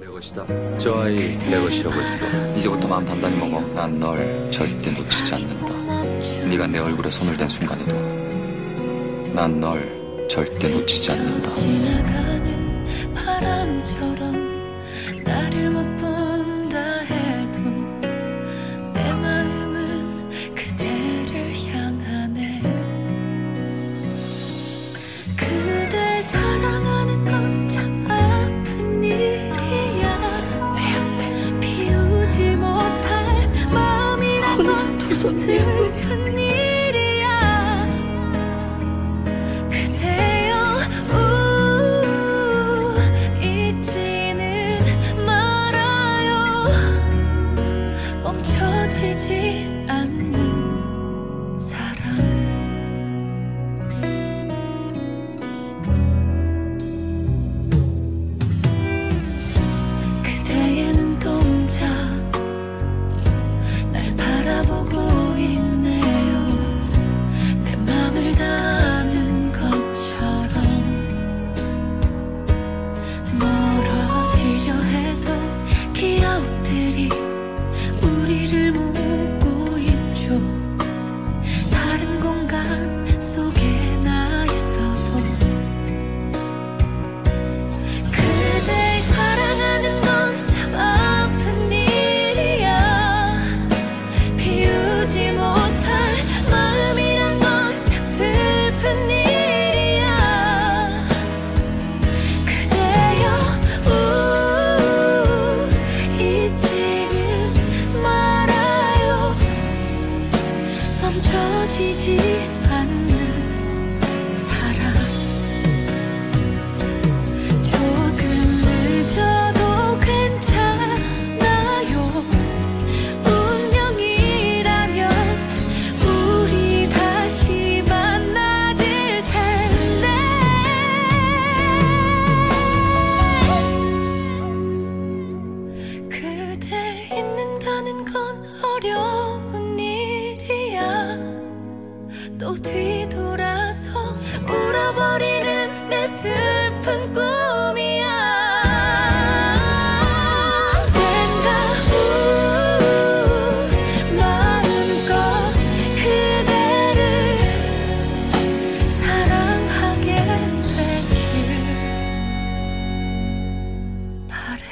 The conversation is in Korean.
내 것이다. 저 아이 내 것이라고 했어. 이제부터 마음 단단히 먹어. 난 널 절대 놓치지 않는다. 네가 내 얼굴에 손을 댄 순간에도 난 널 절대 놓치지 않는다. 就再也 멈춰지지 않는 뒤돌아서 울어버리는 내 슬픈 꿈이야. 언젠가 우 마음껏 그대를 사랑하게 되길 바래.